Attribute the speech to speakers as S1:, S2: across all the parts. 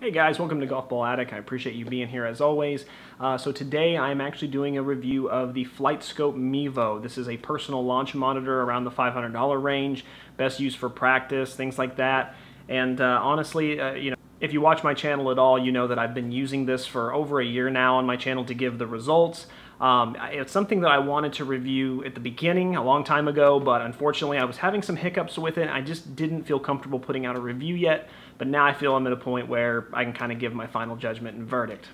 S1: Hey guys, welcome to Golf Ball Addict. I appreciate you being here as always. Uh, so today I'm actually doing a review of the FlightScope Mevo. This is a personal launch monitor around the $500 range, best used for practice, things like that. And uh, honestly, uh, you know, if you watch my channel at all, you know that I've been using this for over a year now on my channel to give the results. Um, it's something that I wanted to review at the beginning, a long time ago, but unfortunately I was having some hiccups with it. I just didn't feel comfortable putting out a review yet, but now I feel I'm at a point where I can kind of give my final judgment and verdict.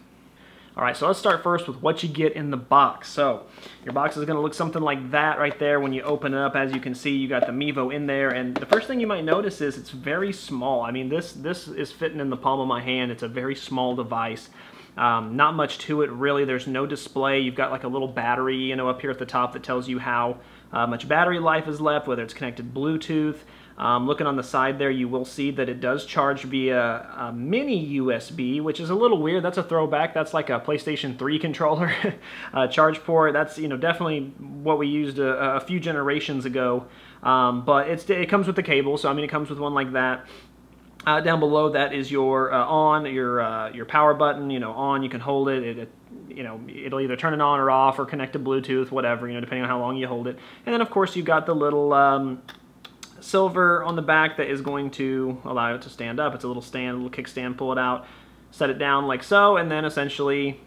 S1: All right, so let's start first with what you get in the box. So your box is gonna look something like that right there when you open it up. As you can see, you got the Mevo in there, and the first thing you might notice is it's very small. I mean, this, this is fitting in the palm of my hand. It's a very small device. Um, not much to it really. There's no display. You've got like a little battery, you know, up here at the top that tells you how uh, much battery life is left, whether it's connected Bluetooth. Um, looking on the side there, you will see that it does charge via a mini USB, which is a little weird. That's a throwback. That's like a PlayStation 3 controller uh, charge port. That's you know definitely what we used a, a few generations ago. Um, but it comes with the cable, so I mean it comes with one like that. Uh, down below that is your uh, on, your uh, your power button. You know, on you can hold it. it. it. You know, it'll either turn it on or off or connect to Bluetooth, whatever. You know, depending on how long you hold it. And then of course you've got the little um, silver on the back that is going to allow it to stand up. It's a little stand, a little kickstand. Pull it out, set it down like so, and then essentially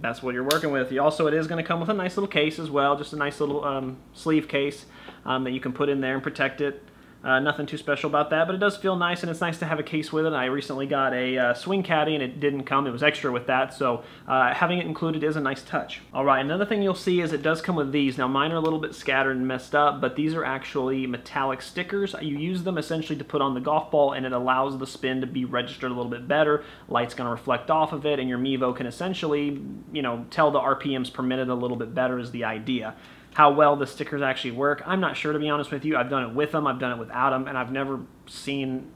S1: that's what you're working with. You also, it is going to come with a nice little case as well, just a nice little um, sleeve case um, that you can put in there and protect it. Uh, nothing too special about that, but it does feel nice, and it's nice to have a case with it. I recently got a uh, swing caddie, and it didn't come. It was extra with that, so uh, having it included is a nice touch. All right, another thing you'll see is it does come with these. Now, mine are a little bit scattered and messed up, but these are actually metallic stickers. You use them essentially to put on the golf ball, and it allows the spin to be registered a little bit better. Light's going to reflect off of it, and your Mevo can essentially, you know, tell the RPMs per minute a little bit better is the idea how well the stickers actually work. I'm not sure to be honest with you. I've done it with them, I've done it without them, and I've never seen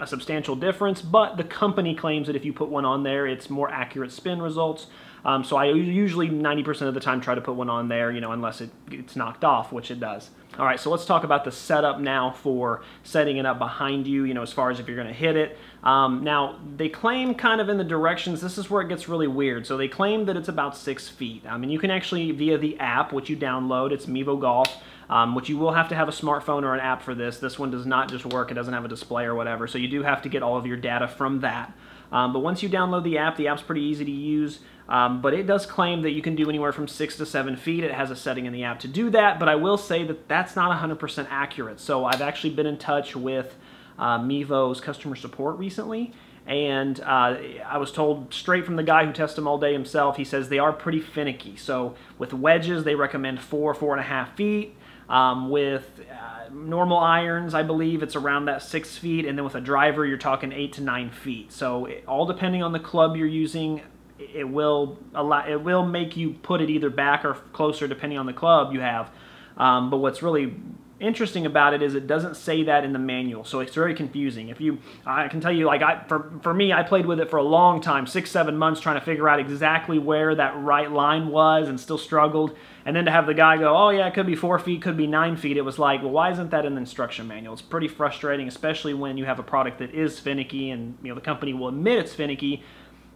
S1: a substantial difference, but the company claims that if you put one on there, it's more accurate spin results. Um, so I usually 90% of the time try to put one on there, you know, unless it gets knocked off, which it does. All right, so let's talk about the setup now for setting it up behind you, you know, as far as if you're gonna hit it. Um, now, they claim kind of in the directions, this is where it gets really weird. So they claim that it's about six feet. I mean, you can actually, via the app, which you download, it's Mevo Golf, um, which you will have to have a smartphone or an app for this. This one does not just work, it doesn't have a display or whatever, so you do have to get all of your data from that. Um, but once you download the app, the app's pretty easy to use. Um, but it does claim that you can do anywhere from six to seven feet. It has a setting in the app to do that, but I will say that that's not 100% accurate. So I've actually been in touch with uh, Mevo's customer support recently, and uh, I was told straight from the guy who tests them all day himself, he says they are pretty finicky. So with wedges, they recommend four, four and a half feet. Um, with uh, normal irons, I believe it's around that six feet, and then with a driver, you're talking eight to nine feet. So it, all depending on the club you're using, it will allow it will make you put it either back or closer depending on the club you have. Um, but what's really interesting about it is it doesn't say that in the manual, so it's very confusing. If you, I can tell you, like I, for for me, I played with it for a long time, six seven months, trying to figure out exactly where that right line was, and still struggled. And then to have the guy go, oh yeah, it could be four feet, could be nine feet. It was like, well, why isn't that in the instruction manual? It's pretty frustrating, especially when you have a product that is finicky, and you know the company will admit it's finicky,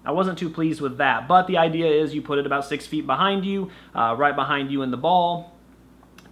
S1: I wasn't too pleased with that, but the idea is you put it about six feet behind you, uh, right behind you in the ball,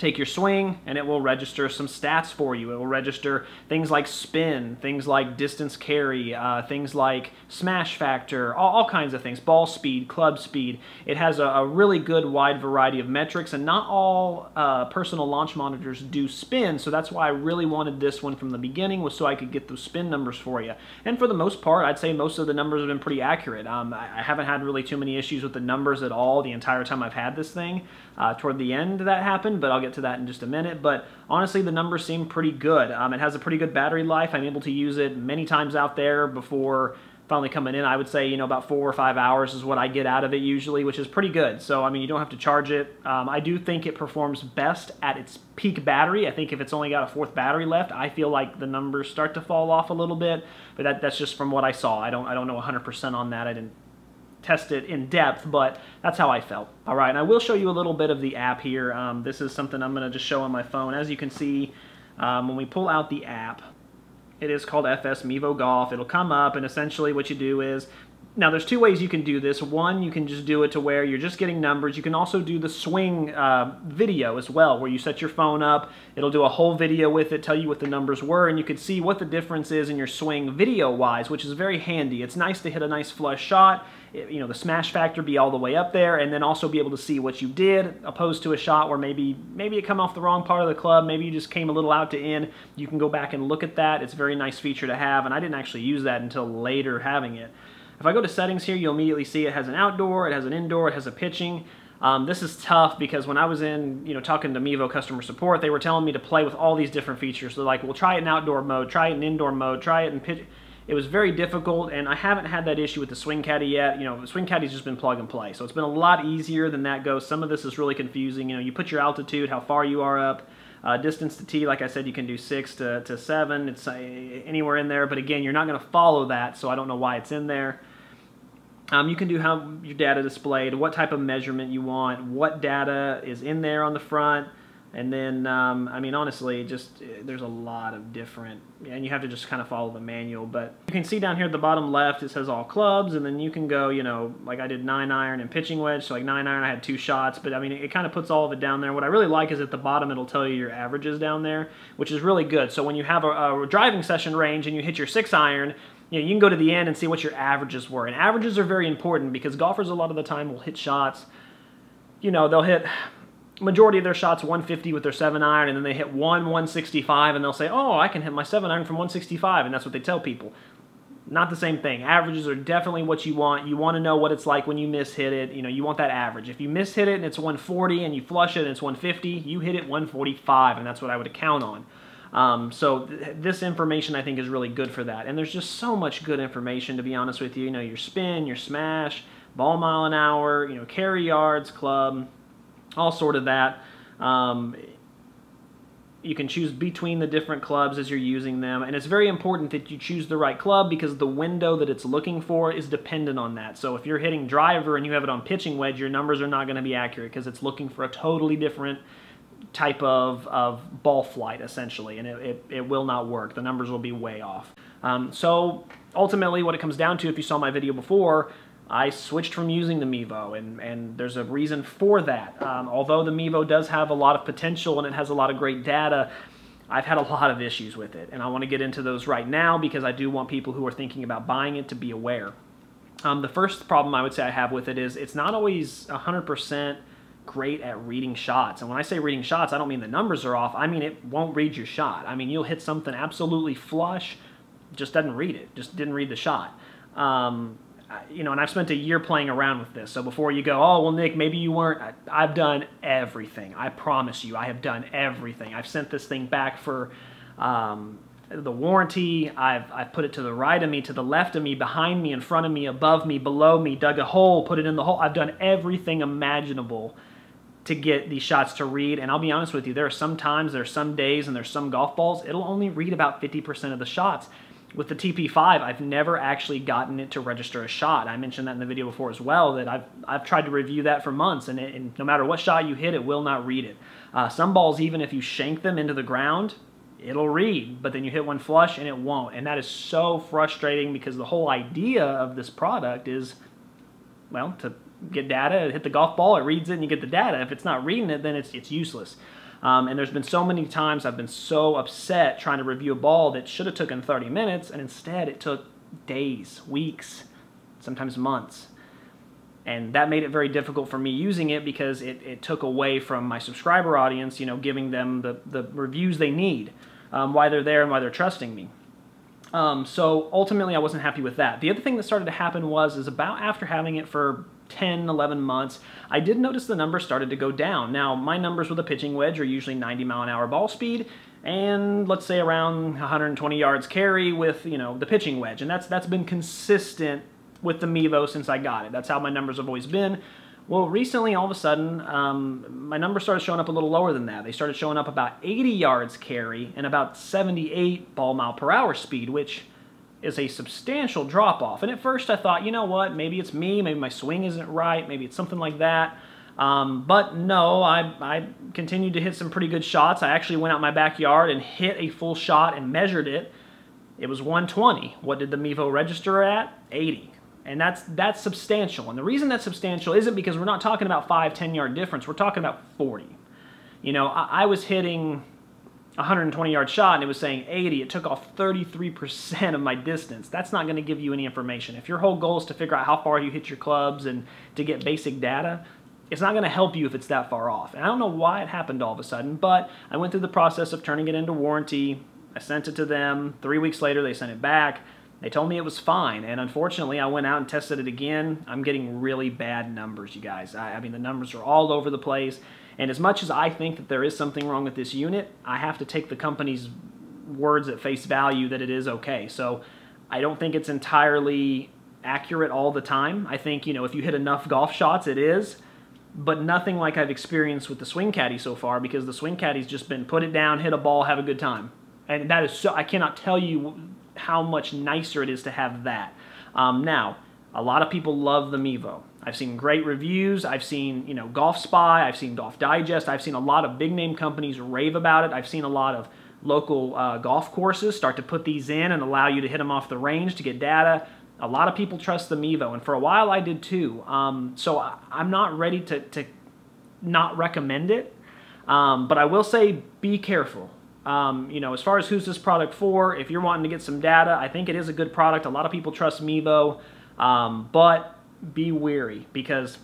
S1: take your swing and it will register some stats for you. It will register things like spin, things like distance carry, uh, things like smash factor, all, all, kinds of things, ball speed, club speed. It has a, a really good wide variety of metrics and not all uh, personal launch monitors do spin, so that's why I really wanted this one from the beginning was so I could get those spin numbers for you. And for the most part, I'd say most of the numbers have been pretty accurate. Um, I, I haven't had really too many issues with the numbers at all the entire time I've had this thing. Uh, toward the end that happened, but I'll get to that in just a minute. But honestly, the numbers seem pretty good. Um, it has a pretty good battery life. I'm able to use it many times out there before finally coming in. I would say, you know, about four or five hours is what I get out of it usually, which is pretty good. So, I mean, you don't have to charge it. Um, I do think it performs best at its peak battery. I think if it's only got a fourth battery left, I feel like the numbers start to fall off a little bit. But that, that's just from what I saw. I don't, I don't know 100% on that. I didn't test it in depth, but that's how I felt. All right, and I will show you a little bit of the app here. Um, this is something I'm going to just show on my phone. As you can see, um, when we pull out the app, It is called FS Mevo Golf. It'll come up, and essentially what you do is now there's two ways you can do this. One, you can just do it to where you're just getting numbers. You can also do the swing uh, video as well, where you set your phone up. It'll do a whole video with it, tell you what the numbers were, and you can see what the difference is in your swing video-wise, which is very handy. It's nice to hit a nice flush shot. You know, the smash factor be all the way up there, and then also be able to see what you did, opposed to a shot where maybe maybe it come off the wrong part of the club, maybe you just came a little out to in. You can go back and look at that. It's a very nice feature to have, and I didn't actually use that until later having it. If I go to settings here, you'll immediately see it has an outdoor, it has an indoor, it has a pitching. Um, this is tough because when I was in, you know, talking to Mevo customer support, they were telling me to play with all these different features. They're like, well, try it in outdoor mode, try it in indoor mode, try it in pitch. It was very difficult, and I haven't had that issue with the Swing Caddie yet. You know, the Swing Caddie's just been plug and play, so it's been a lot easier than that goes. Some of this is really confusing. You know, you put your altitude, how far you are up, uh, distance to tee, like I said, you can do six to, to seven. It's uh, anywhere in there, but again, you're not going to follow that, so I don't know why it's in there. Um, you can do how your data displayed, what type of measurement you want, what data is in there on the front, and then, um, I mean, honestly, just there's a lot of different, and you have to just kind of follow the manual. But you can see down here at the bottom left, it says all clubs, and then you can go, you know, like I did nine iron and pitching wedge. So like nine iron, I had two shots, but I mean, it, it kind of puts all of it down there. What I really like is at the bottom, it'll tell you your averages down there, which is really good. So when you have a, a driving session range and you hit your six iron, you know, you can go to the end and see what your averages were. And averages are very important because golfers a lot of the time will hit shots. You know, they'll hit majority of their shots 150 with their 7 iron and then they hit 1 165 and they'll say, "Oh, I can hit my 7 iron from 165." And that's what they tell people. Not the same thing. Averages are definitely what you want. You want to know what it's like when you miss hit it. You know, you want that average. If you miss hit it and it's 140 and you flush it and it's 150, you hit it 145 and that's what I would count on. Um, so th this information I think is really good for that. And there's just so much good information to be honest with you. You know, your spin, your smash, ball mile an hour, you know, carry yards, club, all sort of that. Um, you can choose between the different clubs as you're using them and it's very important that you choose the right club because the window that it's looking for is dependent on that so if you're hitting driver and you have it on pitching wedge your numbers are not going to be accurate because it's looking for a totally different type of, of ball flight essentially and it, it, it will not work the numbers will be way off um, so ultimately what it comes down to if you saw my video before I switched from using the Mevo, and, and there's a reason for that. Um, although the Mevo does have a lot of potential and it has a lot of great data, I've had a lot of issues with it, and I want to get into those right now because I do want people who are thinking about buying it to be aware. Um, the first problem I would say I have with it is it's not always 100% great at reading shots. And when I say reading shots, I don't mean the numbers are off. I mean it won't read your shot. I mean you'll hit something absolutely flush, just doesn't read it, just didn't read the shot. Um, you know, and I've spent a year playing around with this. So before you go, oh, well, Nick, maybe you weren't, I, have done everything. I promise you, I have done everything. I've sent this thing back for um, the warranty. I've, I've put it to the right of me, to the left of me, behind me, in front of me, above me, below me, dug a hole, put it in the hole. I've done everything imaginable to get these shots to read. And I'll be honest with you, there are some times, there are some days, and there's some golf balls, it'll only read about 50% of the shots with the TP5, I've never actually gotten it to register a shot. I mentioned that in the video before as well, that I've, I've tried to review that for months, and, it, and no matter what shot you hit, it will not read it. Uh, some balls, even if you shank them into the ground, it'll read, but then you hit one flush and it won't. And that is so frustrating because the whole idea of this product is, well, to get data, hit the golf ball, it reads it, and you get the data. If it's not reading it, then it's, it's useless. Um, and there's been so many times I've been so upset trying to review a ball that should have taken 30 minutes, and instead it took days, weeks, sometimes months. And that made it very difficult for me using it because it, it took away from my subscriber audience, you know, giving them the, the reviews they need, um, why they're there and why they're trusting me. Um, so ultimately, I wasn't happy with that. The other thing that started to happen was, is about after having it for 10, 11 months, I did notice the numbers started to go down. Now, my numbers with a pitching wedge are usually 90 mile an hour ball speed, and let's say around 120 yards carry with, you know, the pitching wedge. And that's that's been consistent with the Mevo since I got it. That's how my numbers have always been. Well, recently, all of a sudden, um, my numbers started showing up a little lower than that. They started showing up about 80 yards carry and about 78 ball mile per hour speed, which is a substantial drop off. And at first I thought, you know what, maybe it's me, maybe my swing isn't right, maybe it's something like that. Um, but no, I, I continued to hit some pretty good shots. I actually went out my backyard and hit a full shot and measured it. it was 120. What did the Mevo register at? 80. And that's that's substantial. And the reason that's substantial isn't because we're not talking about five, 10 yard difference. We're talking about 40. You know, I, I was hitting 120 yard shot and it was saying 80. It took off 33% of my distance. That's not going to give you any information. If your whole goal is to figure out how far you hit your clubs and to get basic data, it's not going to help you if it's that far off. And I don't know why it happened all of a sudden, but I went through the process of turning it into warranty. I sent it to them. Three weeks later, they sent it back. They told me it was fine, and unfortunately, I went out and tested it again. I'm getting really bad numbers, you guys. I, I mean, the numbers are all over the place. And as much as I think that there is something wrong with this unit, I have to take the company's words at face value that it is okay. So I don't think it's entirely accurate all the time. I think, you know, if you hit enough golf shots, it is. But nothing like I've experienced with the swing caddie so far because the swing caddie's just been put it down, hit a ball, have a good time. And that is so, I cannot tell you how much nicer it is to have that. Um, now, a lot of people love the Mevo. I've seen great reviews. I've seen, you know, Golf Spy. I've seen Golf Digest. I've seen a lot of big name companies rave about it. I've seen a lot of local uh, golf courses start to put these in and allow you to hit them off the range to get data. A lot of people trust the Mevo, and for a while I did too. Um, so I, am not ready to, to not recommend it, um, but I will say be careful. Um, you know, as far as who's this product for, if you're wanting to get some data, I think it is a good product. A lot of people trust Mevo, um, but be weary because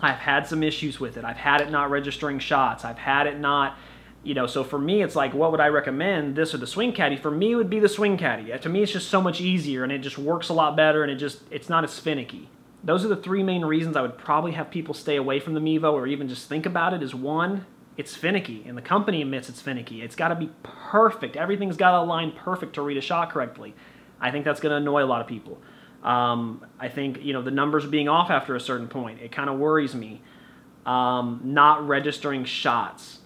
S1: I've had some issues with it. I've had it not registering shots. I've had it not, you know, so for me, it's like, what would I recommend, this or the swing caddie? For me, would be the swing caddie. Uh, to me, it's just so much easier and it just works a lot better and it just, it's not as finicky. Those are the three main reasons I would probably have people stay away from the Mevo or even just think about it is one, it's finicky, and the company admits it's finicky. It's got to be perfect. Everything's got to align perfect to read a shot correctly. I think that's going to annoy a lot of people. Um, I think you know the numbers being off after a certain point. It kind of worries me. Um, not registering shots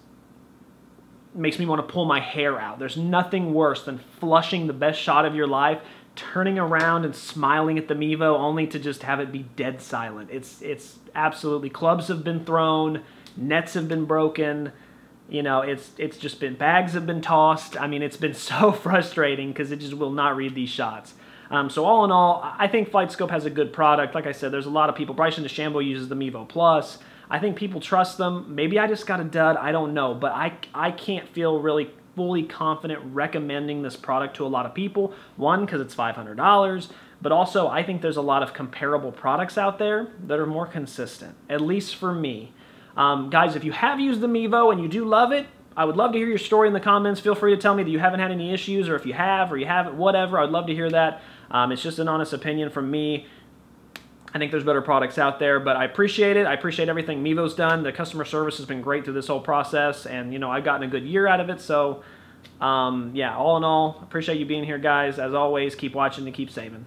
S1: makes me want to pull my hair out. There's nothing worse than flushing the best shot of your life, turning around and smiling at the Mevo, only to just have it be dead silent. It's it's absolutely clubs have been thrown nets have been broken. You know, it's it's just been bags have been tossed. I mean, it's been so frustrating because it just will not read these shots. Um, so all in all, I think FlightScope has a good product. Like I said, there's a lot of people. Bryson DeChambeau uses the Mevo Plus. I think people trust them. Maybe I just got a dud. I don't know, but I I can't feel really fully confident recommending this product to a lot of people. One, because it's $500, but also I think there's a lot of comparable products out there that are more consistent, at least for me. Um, guys, if you have used the Mevo and you do love it, I would love to hear your story in the comments. Feel free to tell me that you haven't had any issues, or if you have, or you haven't, whatever. I'd love to hear that. Um, it's just an honest opinion from me. I think there's better products out there, but I appreciate it. I appreciate everything Mevo's done. The customer service has been great through this whole process, and you know I've gotten a good year out of it. So, um, yeah, all in all, appreciate you being here, guys. As always, keep watching and keep saving.